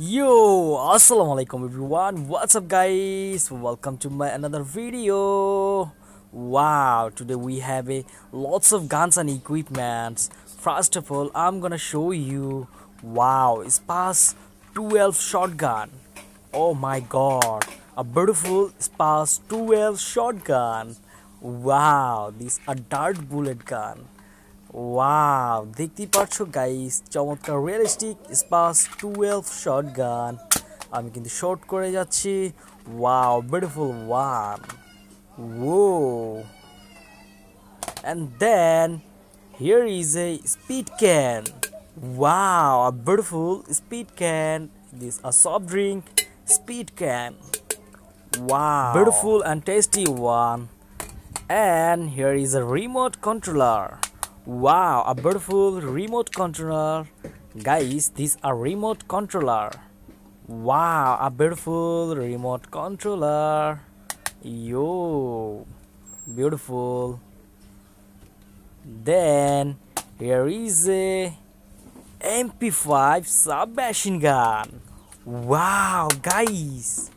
Yo, assalamu alaikum everyone. What's up, guys? Welcome to my another video. Wow, today we have a lots of guns and equipments. First of all, I'm gonna show you. Wow, Spas 12 shotgun. Oh my god, a beautiful Spas 12 shotgun. Wow, this a dart bullet gun. Wow দেখতেই পারছ guys চমৎকার realistic SPAS twelve short gun আমি কিন্তু short করে যাচ্ছি wow beautiful one ও and then here is a speed can wow a beautiful speed can this a soft drink speed can wow beautiful and tasty one and here is a remote controller wow a beautiful remote controller. Guys this a remote controller. Wow a beautiful remote controller. Yo beautiful. Then here is a mp5 submachine gun. Wow guys.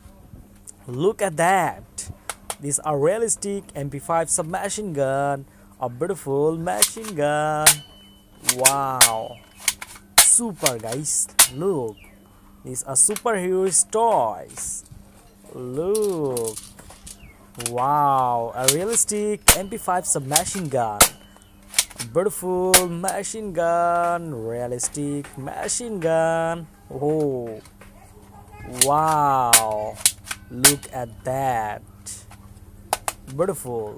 Look at that. This a realistic mp5 submachine gun a beautiful machine gun. Wow. Super guys. Look. These are superheroes toys. Look. Wow. A realistic mp5 submachine gun. Beautiful machine gun. Realistic machine gun. Oh. Wow. Look at that. Beautiful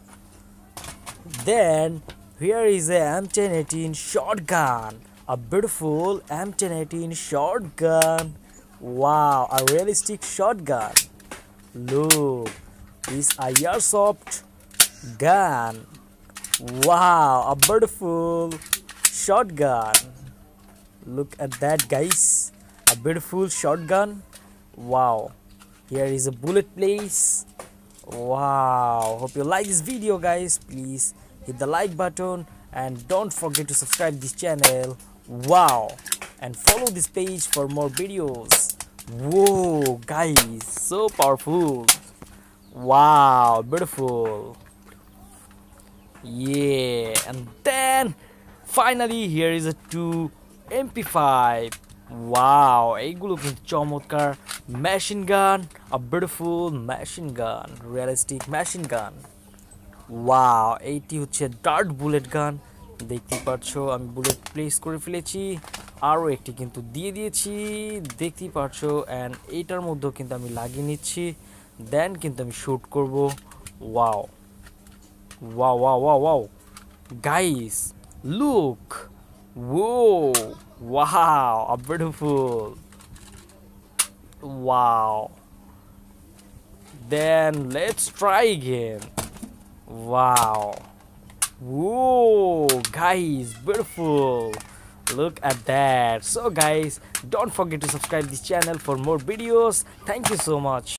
then here is a M1018 shotgun, a beautiful M1018 shotgun. Wow, a realistic shotgun. Look, this a airsoft gun. Wow, a beautiful shotgun. Look at that, guys. A beautiful shotgun. Wow, here is a bullet place wow hope you like this video guys please hit the like button and don't forget to subscribe this channel wow and follow this page for more videos whoa guys so powerful wow beautiful yeah and then finally here is a 2 mp5 wow এইগুলো কিন্তু চমৎকার Machine gun a beautiful machine gun realistic machine gun wow এইটি হচ্ছে dart bullet গান দেখতেই পারছ আমি bullet place করে ফেলেছি। আরও একটি কিন্তু দিয়ে দিয়েছি, দেখতেই পারছ অ্যান্ড এইটার মধ্যেও কিন্তু আমি লাগিয়ে নিচ্ছি। দেন কিন্তু আমি শ্যুট করব। Wow wow wow wow wow guys look Whoa! Wow! A beautiful. Wow. Then let's try again. Wow. Whoa! Guys, beautiful. Look at that. So guys, don't forget to subscribe this channel for more videos. Thank you so much.